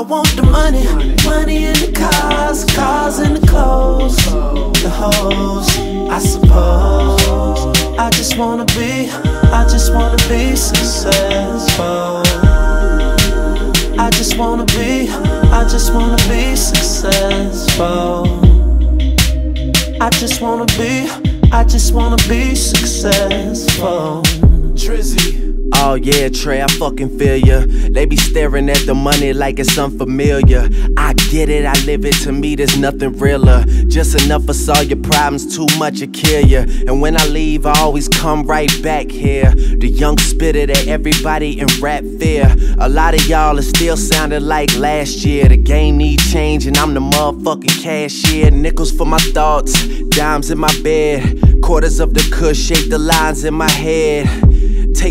I want the money, money in the cars, cars in the clothes, the hoes, I suppose. I just wanna be, I just wanna be successful. I just wanna be, I just wanna be successful. I just wanna be, I just wanna be successful. Trizzy. Oh yeah, Trey, I fucking feel ya. They be staring at the money like it's unfamiliar. I get it, I live it. To me, there's nothing realer. Just enough for all your problems, too much to kill ya. And when I leave, I always come right back here. The young spitter that everybody in rap fear. A lot of y'all are still sounding like last year. The game need changing. I'm the motherfucking cashier. Nickels for my thoughts, dimes in my bed. Quarters of the kush shape the lines in my head.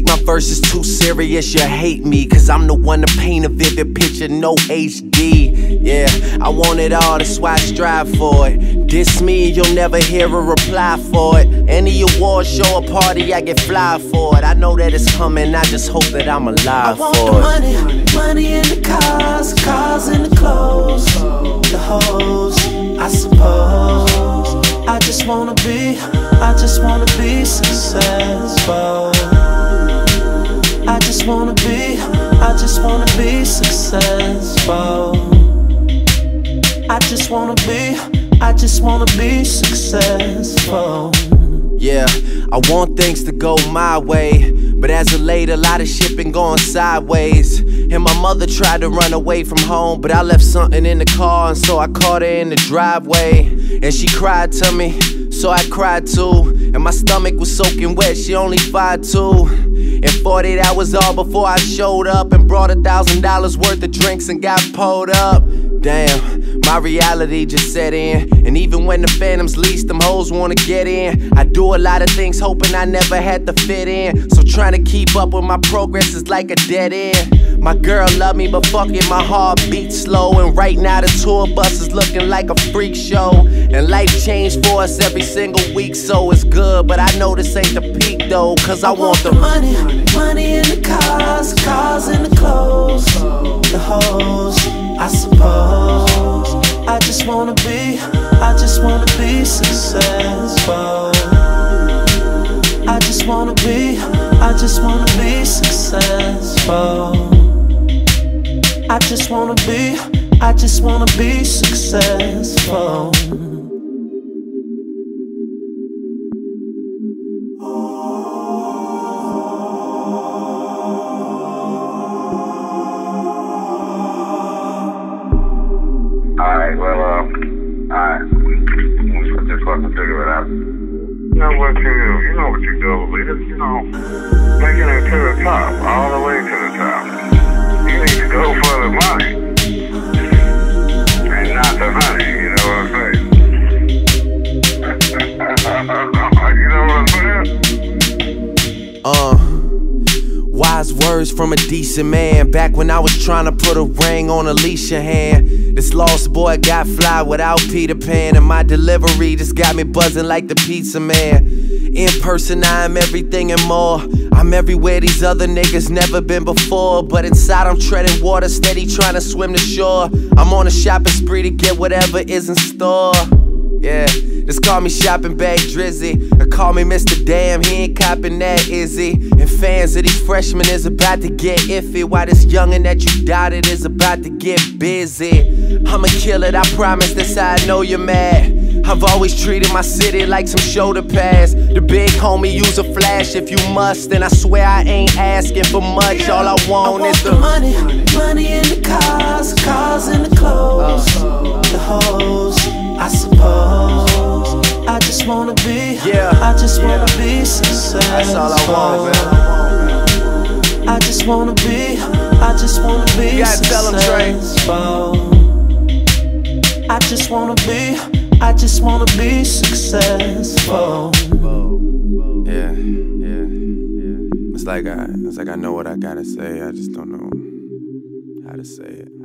My verses too serious, you hate me. Cause I'm the one to paint a vivid picture, no HD. Yeah, I want it all, that's why I strive for it. Diss me, you'll never hear a reply for it. Any award show or party, I get fly for it. I know that it's coming, I just hope that I'm alive I want for the it. money, money in the cars, just wanna be, I just wanna be successful. I just wanna be, I just wanna be successful. Yeah, I want things to go my way. But as of late, a lot of shit been going sideways. And my mother tried to run away from home, but I left something in the car, and so I caught her in the driveway. And she cried to me, so I cried too. And my stomach was soaking wet, she only five two. And 48 hours all before I showed up and brought a thousand dollars worth of drinks and got pulled up. Damn, my reality just set in. And even when the phantoms least, them hoes wanna get in. I do a lot of things hoping I never had to fit in. So trying to keep up with my progress is like a dead end. My girl love me, but fuck it, my heart beats slow. And right now the tour bus is looking like a freak show. And life changed for us every single week, so it's good. But I know this ain't the peak though, cause I want the money, money in the cars, cars in the clothes, the hoes, I suppose. I just wanna be, I just wanna be successful. I just wanna be, I just wanna be successful. I just wanna be, I just wanna be successful. Alright, well, uh, alright. Figure it out. You know what you? You know what you do, leaders. You know, making it to the top, all the way to the top. Need to go for the money. Words from a decent man. Back when I was trying to put a ring on Alicia hand. This lost boy got fly without Peter Pan. And my delivery just got me buzzing like the pizza man. In person, I am everything and more. I'm everywhere these other niggas never been before. But inside, I'm treading water, steady trying to swim to shore. I'm on a shopping spree to get whatever is in store. Yeah, just call me shopping bag Drizzy. Or call me Mr. Damn, he ain't copping that, is he? And fans of these freshmen is about to get iffy. While this youngin' that you doubted is about to get busy. I'ma kill it, I promise, this I know you're mad. I've always treated my city like some shoulder pads. The big homie use a flash if you must. And I swear I ain't asking for much. All I I want, want is the the money, money in the cars, cars in the clothes, the hoes, I suppose. Wanna be, Yeah, I just wanna be successful. That's all I want, man. I just wanna be, I just wanna be You gotta tell 'em, Trey. successful. I just wanna be, I just wanna be successful. Yeah, yeah, yeah. It's like I, it's like I know what I gotta say. I just don't know how to say it.